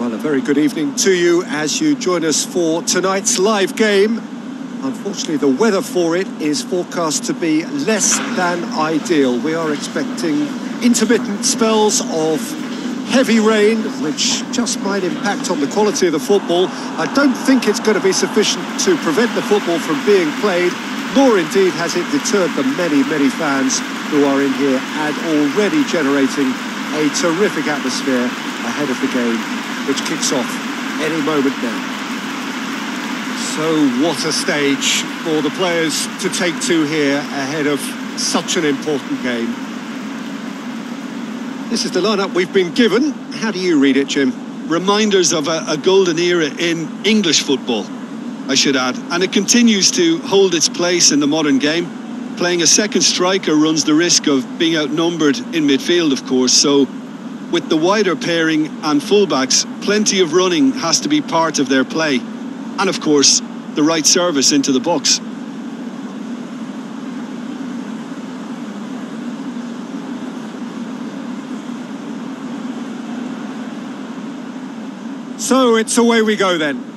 Well, a very good evening to you as you join us for tonight's live game. Unfortunately, the weather for it is forecast to be less than ideal. We are expecting intermittent spells of heavy rain, which just might impact on the quality of the football. I don't think it's going to be sufficient to prevent the football from being played, nor indeed has it deterred the many, many fans who are in here and already generating a terrific atmosphere ahead of the game, which kicks off any moment now. So what a stage for the players to take to here ahead of such an important game. This is the lineup we've been given. How do you read it, Jim? Reminders of a, a golden era in English football, I should add. And it continues to hold its place in the modern game. Playing a second striker runs the risk of being outnumbered in midfield, of course. So with the wider pairing and fullbacks, plenty of running has to be part of their play. And of course, the right service into the box. So it's away we go then.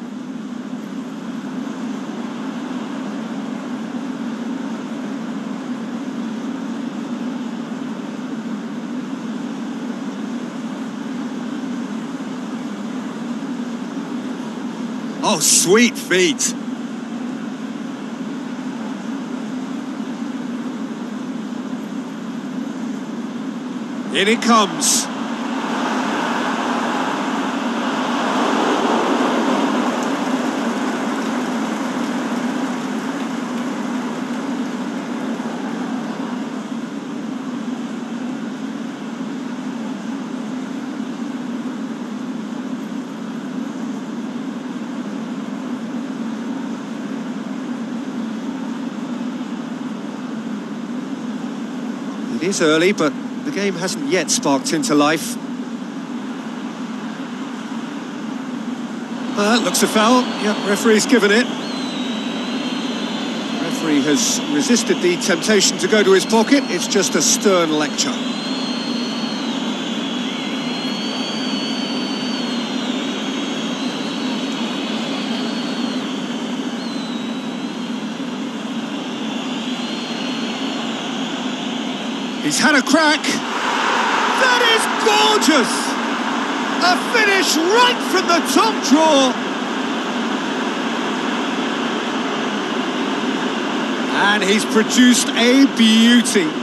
Oh, sweet feet. In it comes. It is early, but the game hasn't yet sparked into life. Uh, looks a foul. Yep, referee's given it. Referee has resisted the temptation to go to his pocket. It's just a stern lecture. He's had a crack. That is gorgeous! A finish right from the top draw. And he's produced a beauty.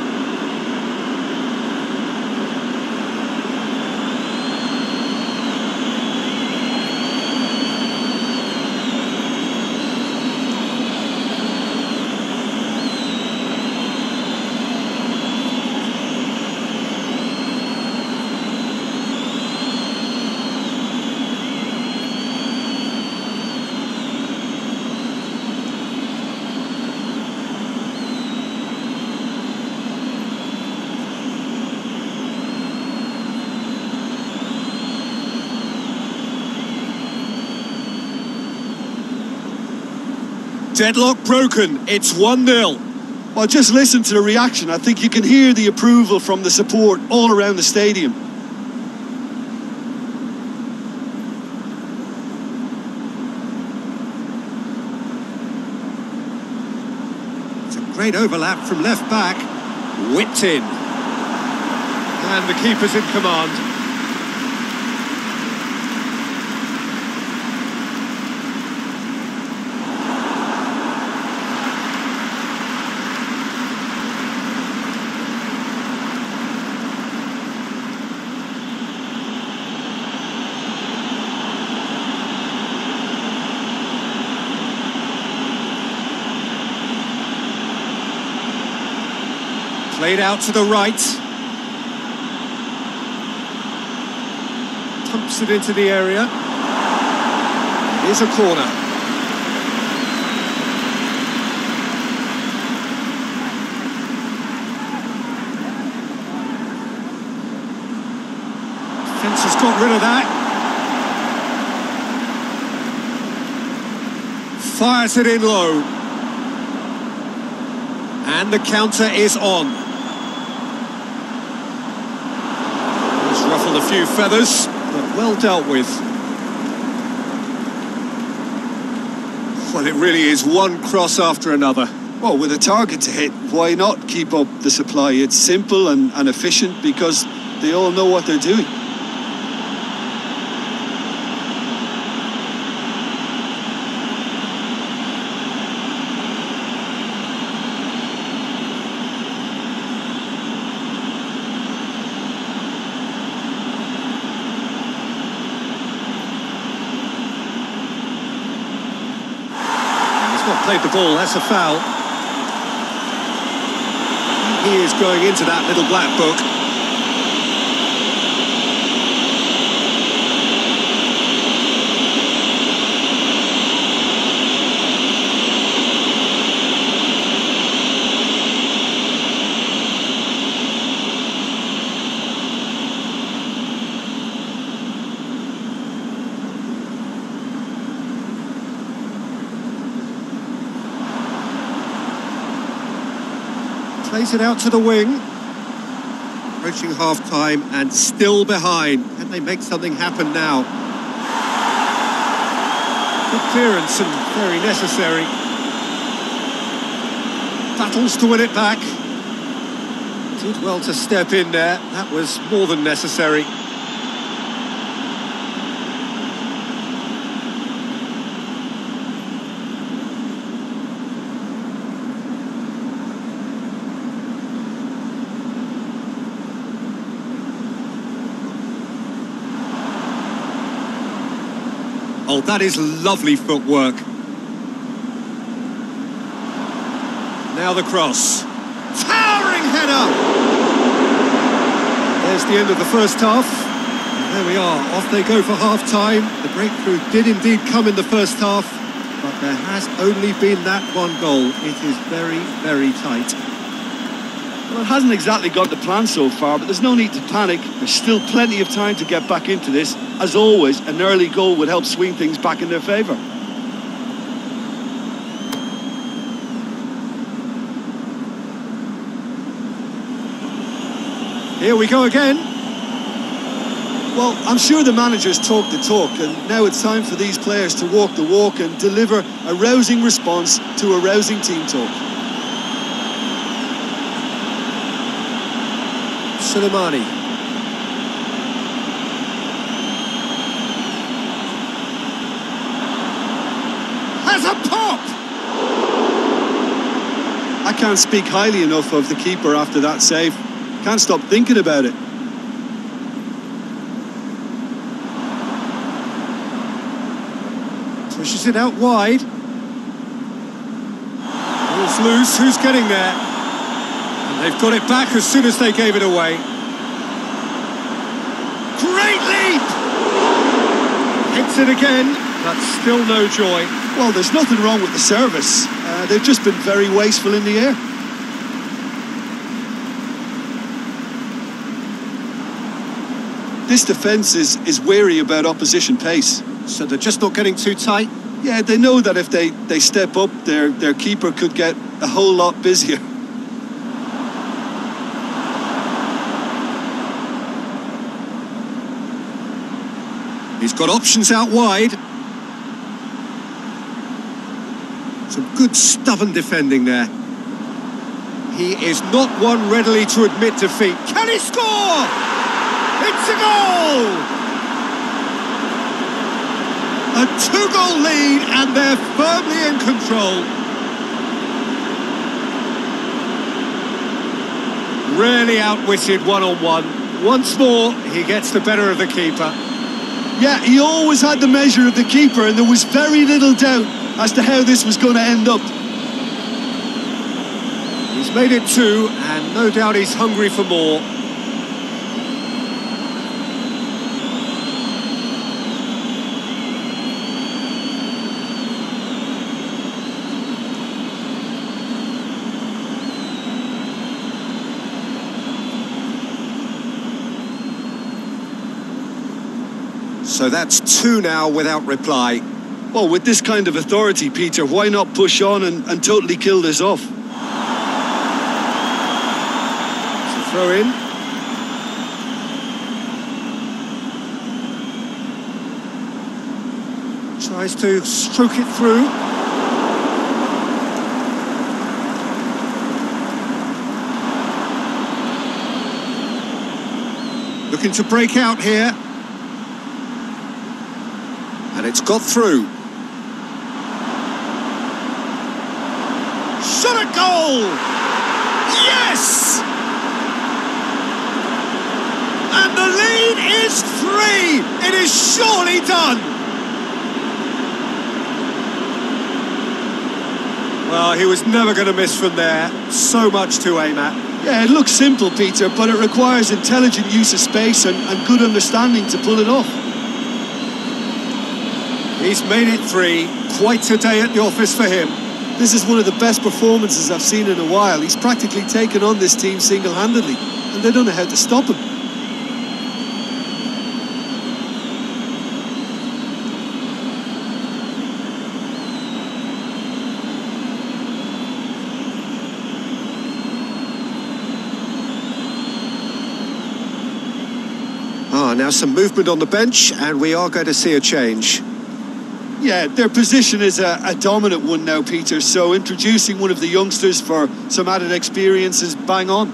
Deadlock broken. It's 1-0. Well, just listen to the reaction. I think you can hear the approval from the support all around the stadium. It's a great overlap from left back. Whipped in. And the keeper's in command. Played out to the right. Pumps it into the area. It is a corner. Fence has got rid of that. Fires it in low. And the counter is on. ruffled a few feathers, but well dealt with. Well, it really is one cross after another. Well, with a target to hit, why not keep up the supply? It's simple and, and efficient because they all know what they're doing. Played the ball, that's a foul. He is going into that little black book. Plays it out to the wing. Approaching half-time and still behind. Can they make something happen now? Good clearance and very necessary. Battles to win it back. Did well to step in there. That was more than necessary. Oh, that is lovely footwork. Now the cross. Towering header! There's the end of the first half. And there we are, off they go for half-time. The breakthrough did indeed come in the first half, but there has only been that one goal. It is very, very tight. Well, it hasn't exactly got the plan so far, but there's no need to panic. There's still plenty of time to get back into this. As always, an early goal would help swing things back in their favour. Here we go again. Well, I'm sure the managers talk the talk, and now it's time for these players to walk the walk and deliver a rousing response to a rousing team talk. Soleimani. Has a pop! I can't speak highly enough of the keeper after that save. Can't stop thinking about it. Pushes it out wide. Ball's loose. Who's getting there? And they've got it back as soon as they gave it away. Great leap! Hits it again, but still no joy. Well, there's nothing wrong with the service. Uh, they've just been very wasteful in the air. This defence is, is wary about opposition pace. So they're just not getting too tight. Yeah, they know that if they, they step up, their, their keeper could get a whole lot busier. He's got options out wide. Some good stubborn defending there. He is not one readily to admit defeat. Can he score? It's a goal! A two-goal lead and they're firmly in control. Really outwitted one-on-one. Once more, he gets the better of the keeper. Yeah, he always had the measure of the keeper, and there was very little doubt as to how this was going to end up. He's made it two, and no doubt he's hungry for more. So that's two now without reply. Well, with this kind of authority, Peter, why not push on and, and totally kill this off? It's throw in. tries to stroke it through. Looking to break out here. It's got through. Shot a goal! Yes! And the lead is three! It is surely done! Well, he was never going to miss from there. So much to aim at. Yeah, it looks simple, Peter, but it requires intelligent use of space and, and good understanding to pull it off. He's made it three. Quite a day at the office for him. This is one of the best performances I've seen in a while. He's practically taken on this team single-handedly, and they don't know how to stop him. Ah, now some movement on the bench, and we are going to see a change. Yeah, their position is a, a, dominant one now, Peter, so introducing one of the youngsters for some added experience is bang on.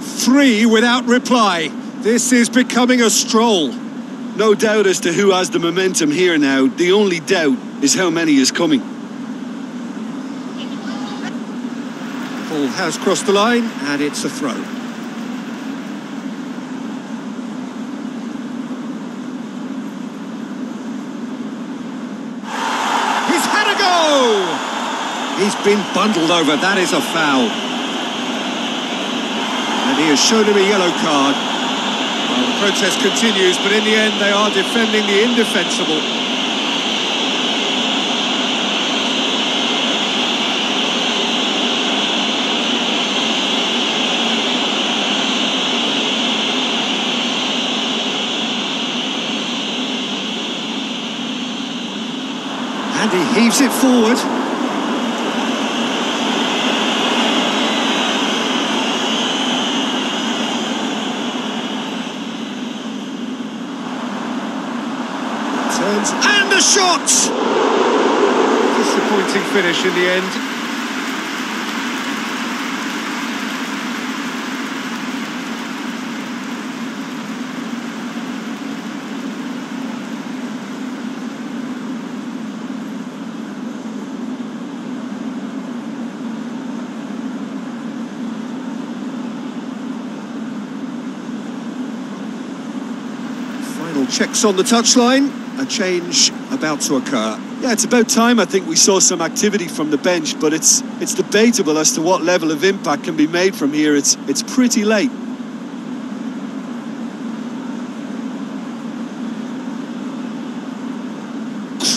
Three without reply. This is becoming a stroll. No doubt as to who has the momentum here now. The only doubt is how many is coming. Ball has crossed the line, and it's a throw. He's had a go! He's been bundled over, that is a foul. And he has shown him a yellow card. Well, the protest continues, but in the end they are defending the indefensible. And he heaves it forward. Turns and a shot! Disappointing finish in the end. Final checks on the touchline. A change about to occur. Yeah, it's about time I think we saw some activity from the bench, but it's it's debatable as to what level of impact can be made from here. It's it's pretty late.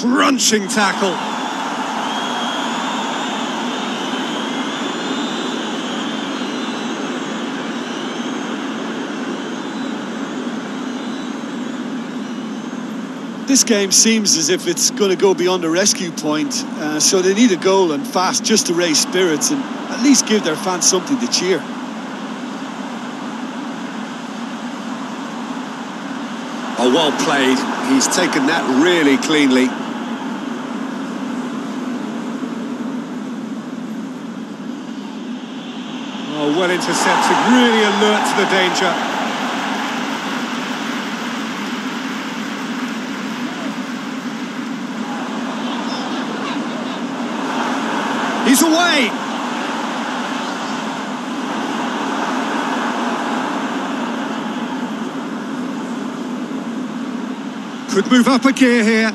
Crunching tackle. This game seems as if it's going to go beyond a rescue point, uh, so they need a goal and fast just to raise spirits and at least give their fans something to cheer. Oh, well played. He's taken that really cleanly. Oh, well intercepted, really alert to the danger. He's away. Could move up a gear here.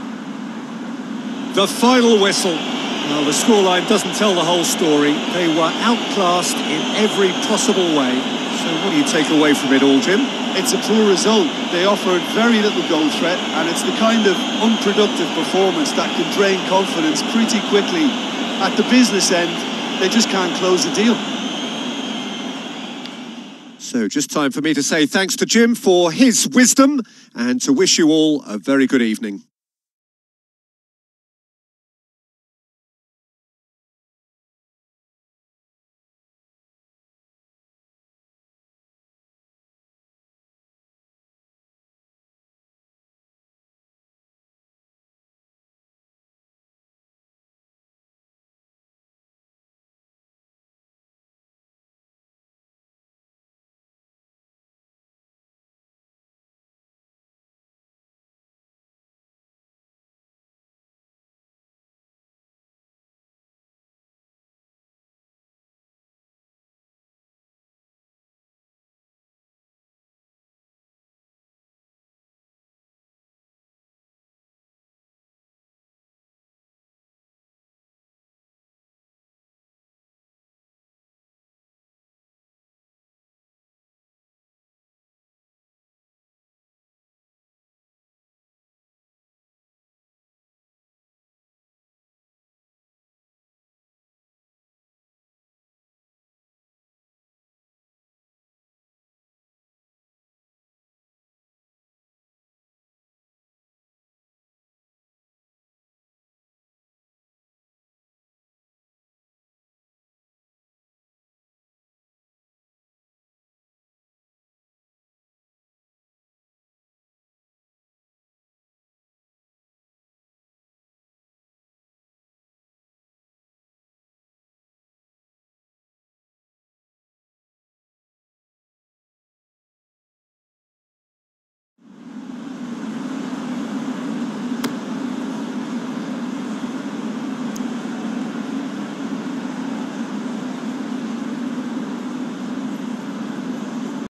The final whistle. Well, the scoreline doesn't tell the whole story. They were outclassed in every possible way. So what do you take away from it all, Jim? It's a poor result. They offered very little goal threat, and it's the kind of unproductive performance that can drain confidence pretty quickly at the business end, they just can't close the deal. So just time for me to say thanks to Jim for his wisdom and to wish you all a very good evening.